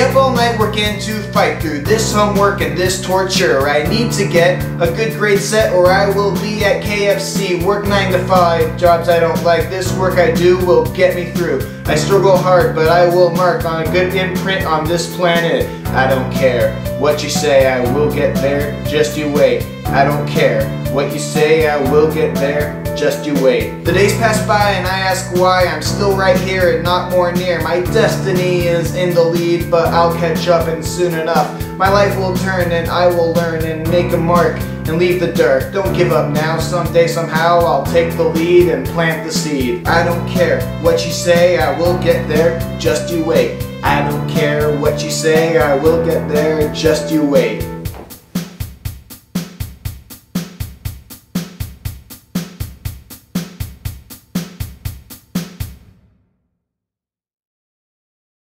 Stay up all night working to fight through this homework and this torture. I need to get a good grade set or I will be at KFC. Work 9 to 5, jobs I don't like. This work I do will get me through. I struggle hard, but I will mark on a good imprint on this planet. I don't care what you say, I will get there. Just you wait. I don't care what you say, I will get there. Just you wait. The days pass by and I ask why I'm still right here and not more near. My destiny is in the lead, but I'll catch up and soon enough. My life will turn and I will learn and make a mark and leave the dirt. Don't give up now, someday, somehow I'll take the lead and plant the seed. I don't care what you say, I will get there. Just you wait. I don't care what you say, I will get there. Just you wait.